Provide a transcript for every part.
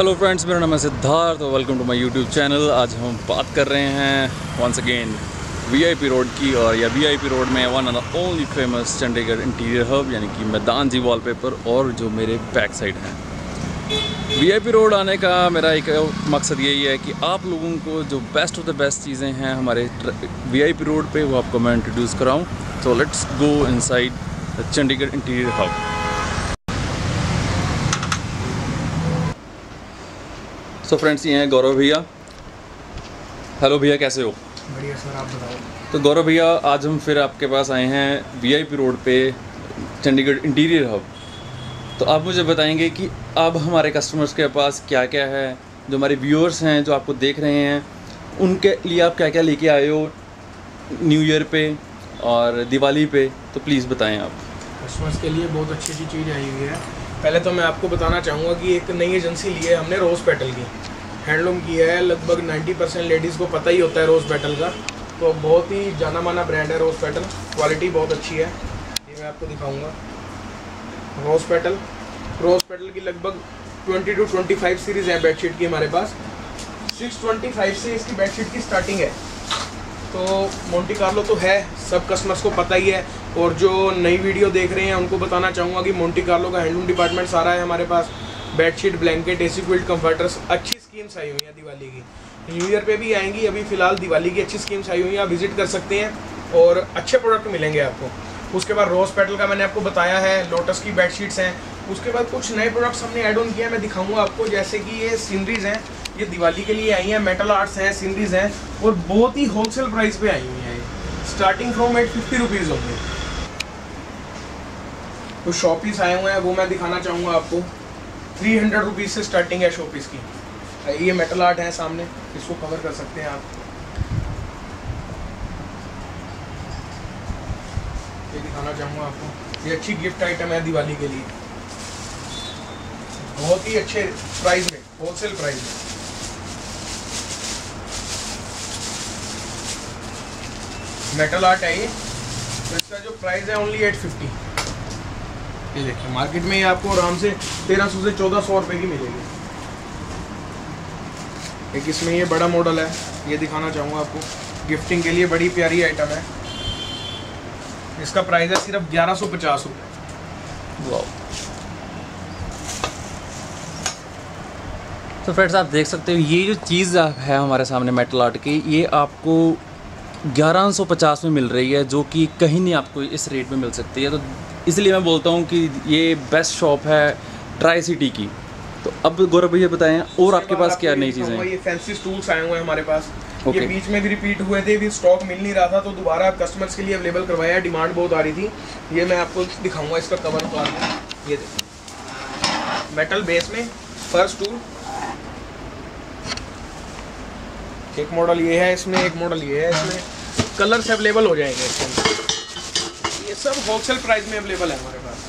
Hello friends मेरा नाम है Siddharth welcome to my YouTube channel आज हम बात कर रहे हैं वंस अगेन वीआईपी रोड की और या वीआईपी रोड में one of the only famous Chandigarh interior hub यानी कि मैदान जी वॉलपेपर और जो मेरे बैक साइड हैं वीआईपी रोड आने का मेरा एक मकसद यही है कि आप लोगों को जो बेस्ट ऑफ़ द बेस्ट चीज़ें हैं हमारे वीआईपी रोड पर वो आपको मैं इंट्रोड्यूस कराऊँ। तो let's go inside Chandigarh interior hub so friends ये हैं गौरव भैया। हेलो भैया कैसे हो? बढ़िया सर आप बताओ। तो गौरव भैया आज हम फिर आपके पास आए हैं वीआईपी रोड पे चंडीगढ़ इंटीरियर हब तो आप मुझे बताएँगे कि अब हमारे कस्टमर्स के पास क्या क्या है जो हमारे व्यूअर्स हैं जो आपको देख रहे हैं उनके लिए आप क्या क्या लेके आए हो न्यू ईयर पे और दिवाली पे तो प्लीज़ बताएँ आप। कस्टमर्स के लिए बहुत अच्छी अच्छी चीज़ आई हुई है। पहले तो मैं आपको बताना चाहूँगा कि एक नई एजेंसी ली है हमने, रोज़ पेटल की। हैंडलूम की है, लगभग 90 परसेंट लेडीज़ को पता ही होता है रोज़ पेटल का। तो बहुत ही जाना माना ब्रांड है रोज़ पेटल क्वालिटी बहुत अच्छी है। ये मैं आपको दिखाऊँगा। रोज़ पेटल रोज़ पेटल की लगभग 20 टू 25 सीरीज़ है बेडशीट की हमारे पास। 625 से इसकी बेडशीट की स्टार्टिंग है। तो मोन्टी कार्लो तो है, सब कस्टमर्स को पता ही है। और जो नई वीडियो देख रहे हैं, उनको बताना चाहूँगा कि मोन्टी कार्लो का हैंडलूम डिपार्टमेंट सारा है हमारे पास। Bedsheet blanket AC quilt comforters अच्छी स्कीम्स आई हुई हैं दिवाली की। न्यू ईयर पे भी आएँगी, अभी फ़िलहाल दिवाली की अच्छी स्कीम्स आई हुई हैं, आप विज़िट कर सकते हैं और अच्छे प्रोडक्ट मिलेंगे आपको। उसके बाद रोज़ पेटल का मैंने आपको बताया है लोटस की बेडशीट्स हैं। उसके बाद कुछ नए प्रोडक्ट्स हमने ऐड ऑन किया मैं दिखाऊँगा आपको, जैसे कि ये सीनरीज हैं, ये दिवाली के लिए आई हैं मेटल आर्ट्स हैं सीनरीज हैं, और बहुत ही होलसेल प्राइस पे आई हुई हैं starting from eight fifty rupees होंगे तो शॉपीस आए हुए हैं, वो मैं दिखाना चाहूँगा आपको। थ्री हंड्रेड रुपीज़ से स्टार्टिंग है शॉपीस की। ये मेटल आर्ट है सामने। इसको कवर कर सकते हैं आप। ये दिखाना चाहूँगा आपको। ये अच्छी गिफ्ट आइटम है दिवाली के लिए। बहुत ही अच्छे प्राइस में होलसेल प्राइस में। मेटल आर्ट है ये। तो इसका जो प्राइस है ओनली एट फिफ्टी ये देखिए मार्केट में ये आपको आराम से तेरह सौ से चौदह सौ रुपये की मिलेगी। एक इसमें ये बड़ा मॉडल है, ये दिखाना चाहूँगा आपको। गिफ्टिंग के लिए बड़ी प्यारी आइटम है। इसका प्राइस है सिर्फ़ ग्यारह सौ पचास रुपये तो फ्रेंड्स आप देख सकते हो, ये जो चीज़ है हमारे सामने मेटल आर्ट की, ये आपको 1150 में मिल रही है जो कि कहीं नहीं आपको इस रेट में मिल सकती है। तो इसलिए मैं बोलता हूँ कि ये बेस्ट शॉप है ट्राई सिटी की। तो अब गौरव भैया बताएँ और आपके पास क्या नई चीज़ें हैं? ये फैंसी स्टूल्स आए हुए हैं हमारे पास। ये बीच में भी रिपीट हुए थे भी स्टॉक मिल नहीं रहा था तो दोबारा कस्टमर्स के लिए अवेलेबल करवाया डिमांड बहुत आ रही थी। ये मैं आपको दिखाऊँगा इसका कवर उतार ये मेटल बेस में फ़र्स्ट टूल एक मॉडल ये है इसमें एक मॉडल ये है इसमें। कलर्स अवेलेबल हो जाएँगे इसके अंदर। ये सब होलसेल प्राइस में अवेलेबल है हमारे पास।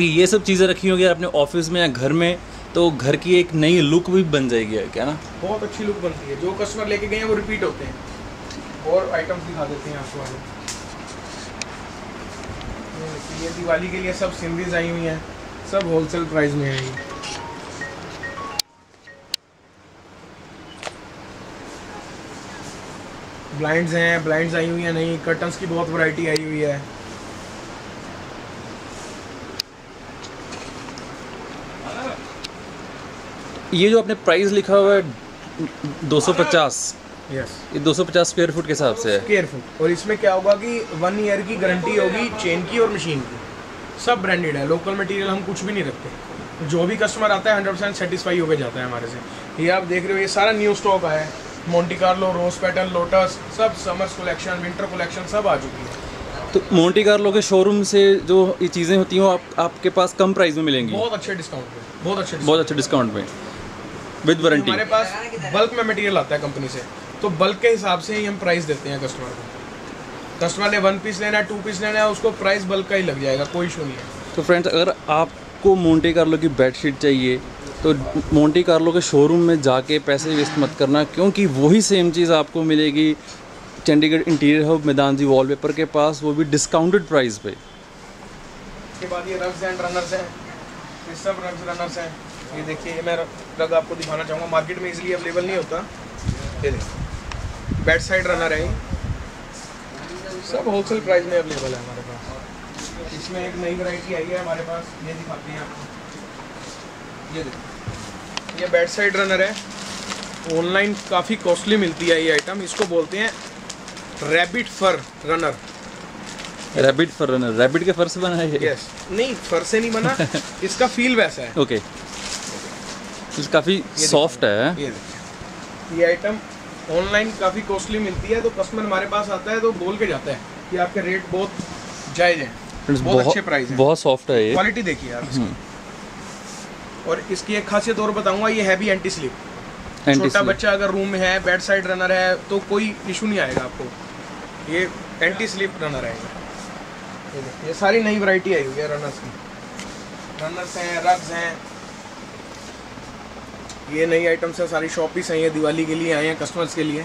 ये सब चीज़ें रखी होंगी अपने ऑफ़िस में या घर में तो घर की एक नई लुक भी बन जाएगी क्या ना? बहुत अच्छी लुक बनती है। जो कस्टमर लेके गए हैं वो रिपीट होते हैं। और आइटम्स दिखा देते हैं आपको आगे। ये दिवाली के लिए सब सीनरीज आई हुई हैं। सब होलसेल प्राइस में है ब्लाइंड्स हैं ब्लाइंड्स आई हुई हैं नहीं कर्टन्स की बहुत वैरायटी आई हुई है। ये जो आपने प्राइस लिखा हुआ है 250 यस ये 250 स्क्वायर फुट के हिसाब से है। स्क्वायर फुट और इसमें क्या होगा कि वन ईयर की गारंटी होगी चेन की और मशीन की। सब ब्रांडेड है लोकल मटेरियल हम कुछ भी नहीं रखते। जो भी कस्टमर आता है हंड्रेड परसेंट सेटिस्फाई होकर जाता है हमारे से। ये आप देख रहे हो ये सारा न्यू स्टॉक आया है। Monte Carlo rose pattern lotus सब समर्स कलेक्शन विंटर कलेक्शन सब आ चुकी है। तो मोन्टी कार्लो के शोरूम से जो ये चीज़ें होती हैं आप, आपके पास कम प्राइस में मिलेंगी? बहुत अच्छे डिस्काउंट पे बहुत अच्छे बहुत अच्छे डिस्काउंट में विद वारंटी हमारे पास बल्क में मटेरियल आता है कंपनी से तो बल्क के हिसाब से ही हम प्राइस देते हैं कस्टमर को। कस्टमर ने वन पीस लेना है टू पीस लेना है उसको प्राइस बल्क का ही लग जाएगा कोई इशू नहीं है। तो फ्रेंड्स अगर आपको मोन्टी कार्लो की बेडशीट चाहिए तो मोन्टी कार्लो के शोरूम में जाके पैसे वेस्ट मत करना, क्योंकि वही सेम चीज़ आपको मिलेगी चंडीगढ़ इंटीरियर हब मैदान जी वॉलपेपर के पास, वो भी डिस्काउंटेड प्राइस पे। उसके बाद ये रफ्स एंड रनर्स हैं। ये सब रग्स रनर्स हैं। ये देखिए मैं रग आपको दिखाना चाहूँगा। मार्केट में इजीली अवेलेबल नहीं होता। ये देखिए साइड रनर है सब होलसेल प्राइस में अवेलेबल है हमारे पास। इसमें एक नई वैरायटी आई है हमारे पास। ये दिखाते हैं आपको। ये देखिए ये बैक साइड रनर है। ऑनलाइन काफ़ी कॉस्टली मिलती है ये आइटम इसको बोलते हैं rabbit fur runner rabbit fur runner rabbit के फर से बना है ये? यस नहीं फर से नहीं बना। इसका फील वैसा है। Okay okay. काफ़ी सॉफ्ट है। ये ये आइटम ऑनलाइन काफ़ी कॉस्टली मिलती है। तो कस्टमर हमारे पास आता है तो बोल के जाता है कि आपके रेट बहुत जायज़ हैं। बहुत अच्छे प्राइस हैं। बहुत सॉफ्ट है ये। क्वालिटी देखिए आप इसकी। और इसकी एक खासियत और बताऊँगा ये है भी एंटी स्लिप छोटा बच्चा अगर रूम में है बेड साइड रनर है तो कोई इशू नहीं आएगा आपको। ये एंटी स्लिप रनर है। ये सारी नई वैरायटी आई हुई है रनर्स की। रनर्स हैं रग्स हैं। ये नई आइटम्स हैं सारी शॉपीस हैं ये दिवाली के लिए आए हैं कस्टमर्स के लिए।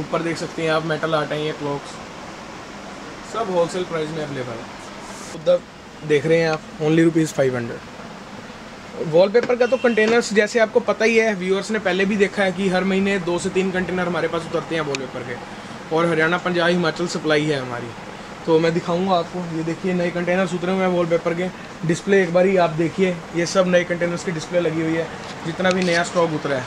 ऊपर देख सकते हैं आप मेटल आर्ट हैं ये क्लॉक्स सब होलसेल प्राइस में अवेलेबल है। उधर देख रहे हैं आप only rupees five hundred wallpaper का तो कंटेनर्स जैसे आपको पता ही है व्यूअर्स ने पहले भी देखा है कि हर महीने दो से तीन कंटेनर हमारे पास उतरते हैं वॉलपेपर के। और हरियाणा, पंजाब, हिमाचल सप्लाई है हमारी। तो मैं दिखाऊँगा आपको, ये देखिए, नए कंटेनर्स उतरे हुए हैं वॉलपेपर के। डिस्प्ले एक बार ही आप देखिए, ये सब नए कंटेनर्स की डिस्प्ले लगी हुई है। जितना भी नया स्टॉक उतरा है।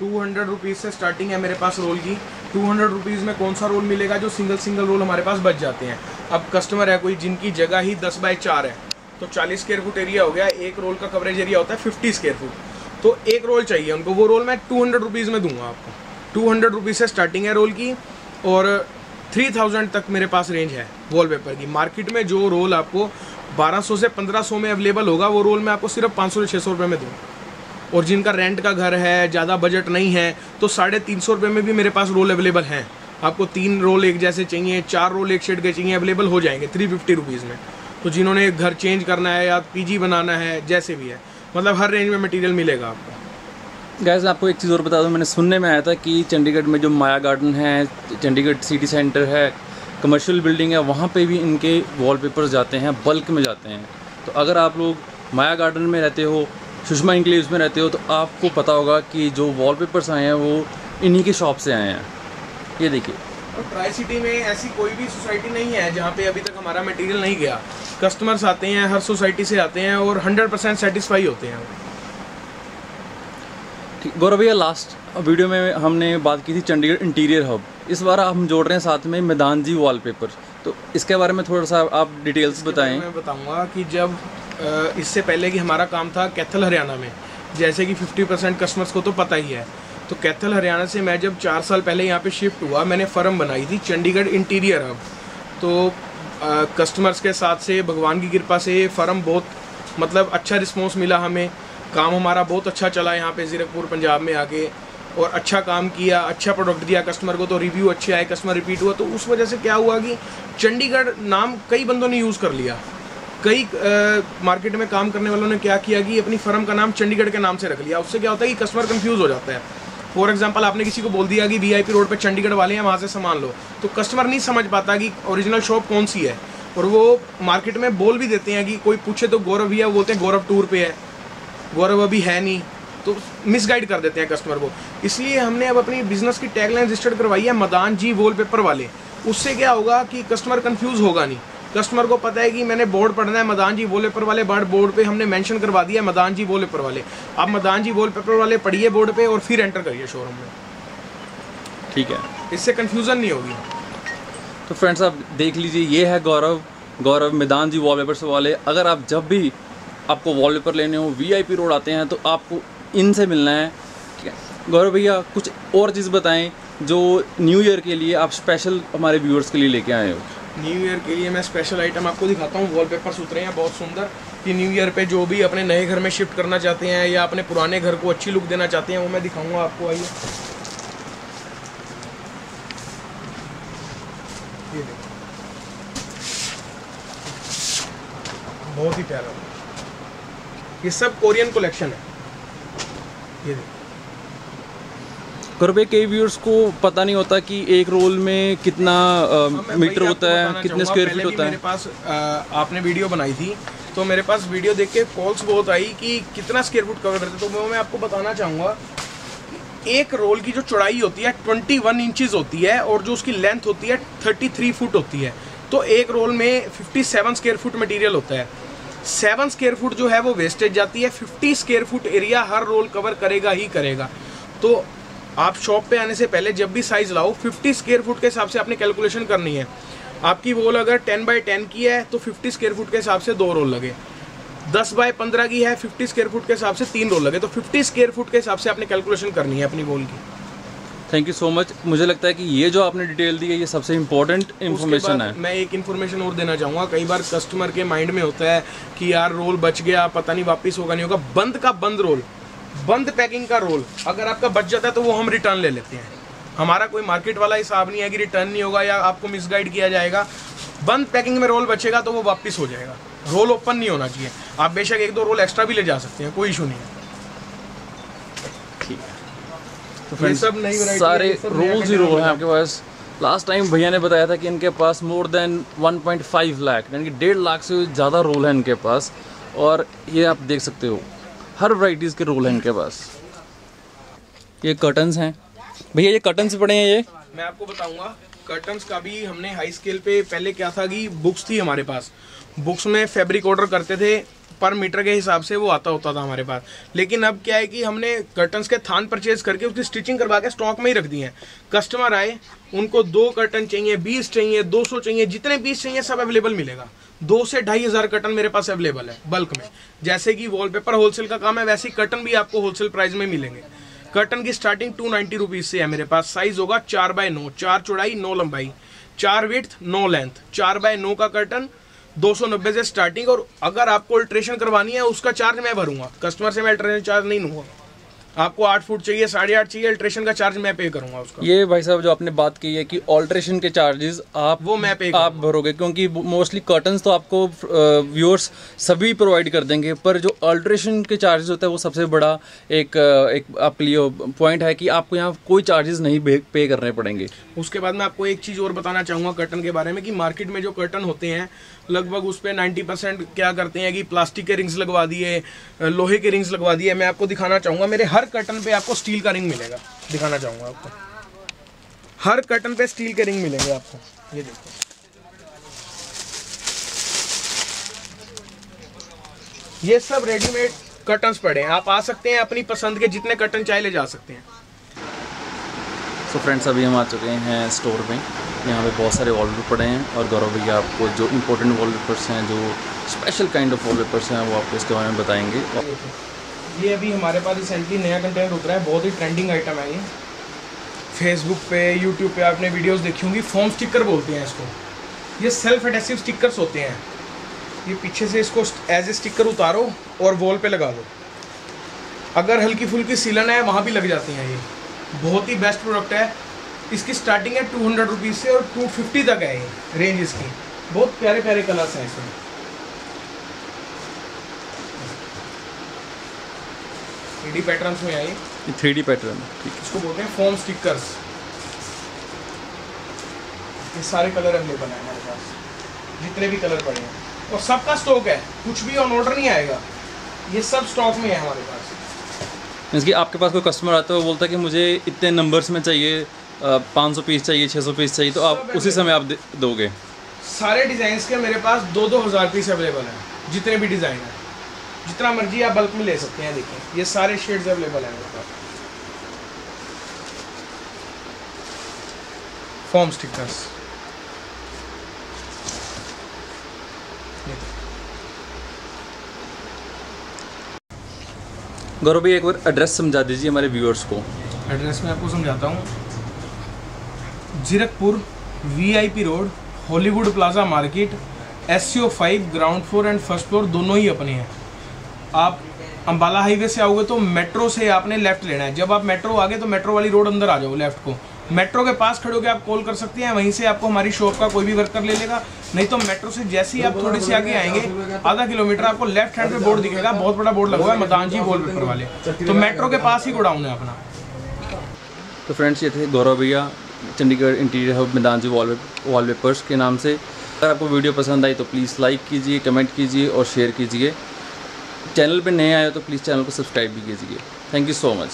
टू हंड्रेड रुपीज़ से स्टार्टिंग है मेरे पास रोल की। टू हंड्रेड रुपीज़ में कौन सा रोल मिलेगा जो सिंगल सिंगल रोल हमारे पास बच जाते हैं? अब कस्टमर है कोई जिनकी जगह ही दस बाय चार है। तो चालीस स्केयर फुट एरिया हो गया, एक रोल का कवरेज एरिया होता है फिफ्टी स्केयर फुट तो एक रोल चाहिए उनको वो रोल मैं टू हंड्रेड रुपीज़ में दूँगा आपको। टू हंड्रेड रुपीज़ से स्टार्टिंग है रोल की और थ्री थाउज़ेंड तक मेरे पास रेंज है वॉलपेपर की। मार्केट में जो रोल आपको बारह सौ से पंद्रह सौ में अवेलेबल होगा, वो रोल मैं आपको सिर्फ़ पाँच सौ से छः सौ रुपये में दूँगा। और जिनका रेंट का घर है, ज़्यादा बजट नहीं है तो साढ़े तीन सौ रुपये में भी मेरे पास रोल अवेलेबल हैं। आपको तीन रोल एक जैसे चाहिए, चार रोल एक शेड के चाहिए अवेलेबल हो जाएँगे थ्री फिफ्टी रुपीज़ में। तो जिन्होंने घर चेंज करना है या पीजी बनाना है जैसे भी है मतलब हर रेंज में मटेरियल मिलेगा आपको। गैस आपको एक चीज़ और बता दूँ मैंने सुनने में आया था कि चंडीगढ़ में जो माया गार्डन है चंडीगढ़ सिटी सेंटर है कमर्शियल बिल्डिंग है वहाँ पे भी इनके वॉलपेपर्स जाते हैं बल्क में जाते हैं। तो अगर आप लोग माया गार्डन में रहते हो सुषमा इंक्लेव्स में रहते हो तो आपको पता होगा कि जो वॉलपेपर्स आए हैं वो इन्हीं के शॉप से आए हैं। ये देखिए। और ट्राई सिटी में ऐसी कोई भी सोसाइटी नहीं है जहाँ पे अभी तक हमारा मटेरियल नहीं गया। कस्टमर्स आते हैं हर सोसाइटी से आते हैं और हंड्रेड परसेंट सेटिस्फाई होते हैं। ठीक गौरव भैया लास्ट वीडियो में हमने बात की थी चंडीगढ़ इंटीरियर हब इस बार हम जोड़ रहे हैं साथ में मैदान जी वॉलपेपर तो इसके बारे में थोड़ा सा आप डिटेल्स बताएँ। मैं बताऊँगा कि जब इससे पहले कि हमारा काम था कैथल हरियाणा में जैसे कि 50 परसेंट कस्टमर्स को तो पता ही है। तो कैथल हरियाणा से मैं जब चार साल पहले यहाँ पे शिफ्ट हुआ मैंने फर्म बनाई थी चंडीगढ़ इंटीरियर हब तो कस्टमर्स के साथ से, भगवान की कृपा से फर्म बहुत मतलब अच्छा रिस्पॉन्स मिला हमें। काम हमारा बहुत अच्छा चला यहाँ पे ज़ीरकपुर, पंजाब में आके। और अच्छा काम किया अच्छा प्रोडक्ट दिया कस्टमर को तो रिव्यू अच्छे आए कस्टमर रिपीट हुआ। तो उस वजह से क्या हुआ कि चंडीगढ़ नाम कई बंदों ने यूज़ कर लिया। कई मार्केट में काम करने वालों ने क्या किया कि अपनी फर्म का नाम चंडीगढ़ के नाम से रख लिया। उससे क्या होता है कि कस्टमर कंफ्यूज हो जाता है। फॉर एग्ज़ाम्पल आपने किसी को बोल दिया कि वीआईपी रोड पर चंडीगढ़ वाले हैं, वहाँ से सामान लो। तो कस्टमर नहीं समझ पाता कि ओरिजिनल शॉप कौन सी है। और वो मार्केट में बोल भी देते हैं कि कोई पूछे तो गौरव भैया बोलते हैं, गौरव टूर पे है। गौरव अभी है नहीं। तो मिसगाइड कर देते हैं कस्टमर को। इसलिए हमने अब अपनी बिज़नेस की टैगलाइन रजिस्टर्ड करवाई है, मदान जी वॉलपेपर वाले। उससे क्या होगा कि कस्टमर कंफ्यूज होगा नहीं। कस्टमर को पता है कि मैंने बोर्ड पढ़ना है मदान जी वॉलपेपर वाले बर्ड बोर्ड पे हमने मेंशन करवा दिया है मदान जी वॉलपेपर वाले। आप मदान जी वॉलपेपर वाले पढ़िए बोर्ड पे और फिर एंटर करिए शोरूम में। ठीक है। इससे कंफ्यूजन नहीं होगी। तो फ्रेंड्स आप देख लीजिए ये है गौरव। गौरव मैदान जी वॉलपेपर्स वाले अगर आप जब भी आपको वॉलपेपर लेने हो वीआईपी रोड आते हैं तो आपको इनसे मिलना है। ठीक है? गौरव भैया कुछ और चीज़ बताएँ जो न्यू ईयर के लिए आप स्पेशल हमारे व्यूअर्स के लिए लेके आए हो। न्यू ईयर के लिए मैं स्पेशल आइटम आपको दिखाता हूँ वॉल वॉलपेपर्स उतरे हैं, बहुत सुंदर। कि न्यू ईयर पे जो भी अपने नए घर में शिफ्ट करना चाहते हैं या अपने पुराने घर को अच्छी लुक देना चाहते हैं, वो मैं दिखाऊँगा आपको, आइए। बहुत ही प्यारा। ये सब कोरियन कलेक्शन है। ये देखो। घर पे कई व्यूअर्स को पता नहीं होता कि एक रोल में कितना अ, हाँ, मीटर होता है कितने। स्क्वायर फीट होता मेरे पास आ, आपने वीडियो बनाई थी तो मेरे पास वीडियो देख के कॉल्स बहुत आई कि कितना स्क्वायर फुट कवर करते तो वो मैं आपको बताना चाहूँगा एक रोल की जो चौड़ाई होती है 21 वन इंचज होती है और जो उसकी लेंथ होती है 33 फुट होती है। तो एक रोल में 57 स्क्वायर फुट मटेरियल होता है। सेवन स्क्वायर फुट जो है वो वेस्टेज जाती है। 50 स्क्वायर फुट एरिया हर रोल कवर करेगा ही करेगा। तो आप शॉप पे आने से पहले जब भी साइज़ लाओ 50 स्क्वायर फुट के हिसाब से आपने कैलकुलेशन करनी है। आपकी वॉल अगर 10 बाय 10 की है तो 50 स्क्वायर फुट के हिसाब से दो रोल लगे। 10 बाय 15 की है 50 स्क्वायर फुट के हिसाब से तीन रोल लगे। तो 50 स्क्वायर फुट के हिसाब से आपने कैलकुलेशन करनी है अपनी वॉल की। थैंक यू सो मच मुझे लगता है कि ये जो आपने डिटेल दी है ये सबसे इम्पोर्टेंट इन्फॉर्मेशन है। मैं एक इन्फॉर्मेशन और देना चाहूँगा। कई बार कस्टमर के माइंड में होता है कि यार रोल बच गया पता नहीं वापस होगा नहीं होगा। बंद का बंद रोल बंद पैकिंग का रोल। अगर आपका बच जाता है तो वो हम रिटर्न ले लेते हैं। हमारा कोई मार्केट वाला हिसाब नहीं है कि रिटर्न नहीं होगा या आपको मिसगाइड किया जाएगा। बंद पैकिंग में रोल बचेगा तो वो वापस हो जाएगा। रोल ओपन नहीं होना चाहिए। आप बेशक एक दो रोल एक्स्ट्रा भी ले जा सकते हैं कोई इशू नहीं है। ठीक है। तो ये सब नहीं सारे रोल्स ही रोल हैं आपके पास। लास्ट टाइम भैया ने बताया था कि इनके पास मोर देन 1.5 लाख यानी कि डेढ़ लाख से ज़्यादा रोल है इनके पास। और ये आप देख सकते हो। हर वैराइटीज़ के रोल हैं इनके पास। ये कर्टन्स हैं। भैया, ये कर्टन्स पड़े हैं ये। मैं आपको बताऊँगा कर्टन्स का भी हमने हाई स्केल पे पहले क्या था कि बुक्स थी हमारे पास। बुक्स में फैब्रिक ऑर्डर करते थे पर मीटर के हिसाब से वो आता होता था हमारे पास। लेकिन अब क्या है कि हमने कर्टन्स के थान परचेज करके उसकी स्टिचिंग करवा के स्टॉक में ही रख दिए हैं। कस्टमर आए, उनको दो कर्टन चाहिए, बीस चाहिए, दो सौ चाहिए, जितने बीस चाहिए, सब अवेलेबल मिलेगा। दो से ढाई हज़ार कर्टन मेरे पास अवेलेबल है बल्क में। जैसे कि वॉलपेपर होलसेल का काम है, वैसे ही कर्टन भी आपको होलसेल प्राइस में मिलेंगे। कर्टन की स्टार्टिंग टू नाइन्टी रुपीज़ से है मेरे पास साइज़ होगा चार बाय नौ, चार चौड़ाई, नौ लंबाई, चार विथ नौ लेंथ चार बाय नौ का कर्टन, दो सौ नब्बे से स्टार्टिंग और अगर आपको अल्ट्रेशन करवानी है, उसका चार्ज मैं भरूँगा। कस्टमर से मैं अल्ट्रेशन चार्ज नहीं लूँगा। आपको आठ फुट चाहिए साढ़े आठ चाहिए अल्ट्रेशन का चार्ज मैं पे करूँगा उसका। ये भाई साहब जो आपने बात की है कि ऑल्ट्रेशन के चार्जेस आप वो मैं पे आप भरोगे क्योंकि मोस्टली कर्टन्स तो आपको व्यूअर्स सभी प्रोवाइड कर देंगे पर जो अल्ट्रेशन के चार्जेस होता है वो सबसे बड़ा एक एक आपके लिए पॉइंट है कि आपको यहाँ कोई चार्जेस नहीं पे करने पड़ेंगे। उसके बाद मैं आपको एक चीज़ और बताना चाहूँगा कर्टन के बारे में कि मार्केट में जो कर्टन होते हैं लगभग उस पर नाइन्टी परसेंट क्या करते हैं कि प्लास्टिक के रिंग्स लगवा दिए लोहे के रिंग्स लगवा दिए मैं आपको दिखाना चाहूँगा। मेरे हर कर्टन पे आपको स्टील का रिंग मिलेगा। दिखाना चाहूँगा आपको। हर कर्टन पे स्टील के रिंग मिलेंगे आपको। ये देखो। ये सब रेडीमेड कर्टन्स पड़े हैं। आप आ सकते हैं अपनी पसंद के जितने कर्टन चाहे ले जा सकते हैं। सो फ्रेंड्स अभी हम आ चुके हैं स्टोर में। यहाँ पे बहुत सारे वॉलपेपर पड़े हैं और गौरव भैया आपको जो इम्पोर्टेंट वॉलपेपर्स हैं जो स्पेशल काइंड ऑफ़ वॉलपेपर्स हैं वो आपको इसके बारे में बताएँगे। ये अभी हमारे पास रिसेंटली नया कंटेंट उतरा है, बहुत ही ट्रेंडिंग आइटम है ये। फेसबुक पे यूट्यूब पे आपने वीडियोस देखी होंगी फोम स्टिकर बोलते हैं इसको। ये सेल्फ एडेसिव स्टिकर्स होते हैं। ये पीछे से इसको एज ए स्टिकर उतारो और वॉल पे लगा दो। अगर हल्की फुल्की सीलन है, वहाँ भी लग जाती हैं ये। बहुत ही बेस्ट प्रोडक्ट है। इसकी स्टार्टिंग है टू हंड्रेड रुपीज़ से और टू फिफ्टी तक है ये रेंज इसकी। बहुत प्यारे प्यारे कलर्स हैं इसमें। थ्री पैटर्न्स में आई। थ्री डी पैटर्न ठीक है। इसको बोलते हैं फोम स्टिकर्स। ये सारे कलर अवेलेबल हैं हमारे पास। जितने भी कलर पड़े हैं। और सबका स्टॉक है। कुछ भी ऑन ऑर्डर नहीं आएगा। ये सब स्टॉक में है हमारे पास। मीन्स कि आपके पास कोई कस्टमर आता है वो बोलता है कि मुझे इतने नंबर्स में चाहिए पाँच सौ पीस चाहिए छः सौ पीस चाहिए तो आप उसी समय आप दोगे। सारे डिज़ाइन के मेरे पास दो दो हज़ार पीस अवेलेबल हैं। जितने भी डिज़ाइन हैं। जितना मर्ज़ी आप बल्क में ले सकते हैं देखिए। ये सारे शेड्स अवेलेबल हैं मेरे पास। फॉर्म स्टिकर्स गौरव भाई एक बार एड्रेस समझा दीजिए हमारे व्यूअर्स को। एड्रेस मैं आपको समझाता हूँ। Zirakpur VIP road Hollywood plaza market S C O five ground floor and first floor दोनों ही अपने हैं। आप अम्बाला हाईवे से आओगे तो मेट्रो से आपने लेफ़्ट लेना है। जब आप मेट्रो आगे तो मेट्रो वाली रोड अंदर आ जाओ लेफ़्ट को। मेट्रो के पास खड़े होकर आप कॉल कर सकते हैं, वहीं से आपको हमारी शॉप का कोई भी वर्कर ले लेगा। नहीं तो मेट्रो से जैसे ही आप थोड़ी सी आगे आएँगे, आधा किलोमीटर आपको लेफ़्ट हैंड पे बोर्ड दिखेगा, बहुत बड़ा बोर्ड लगा है, मदान जी वॉल पेपर वाले। तो मेट्रो के पास ही गोडाउन है अपना। तो फ्रेंड्स, ये थे गौरव भैया, चंडीगढ़ इंटीरियर हब मैदान जी वॉल वॉलपेपर्स के नाम से। अगर आपको वीडियो पसंद आई तो प्लीज़ लाइक कीजिए कमेंट कीजिए और शेयर कीजिए। चैनल पे नए आए हो तो प्लीज़ चैनल को सब्सक्राइब भी कीजिए। Thank you so much.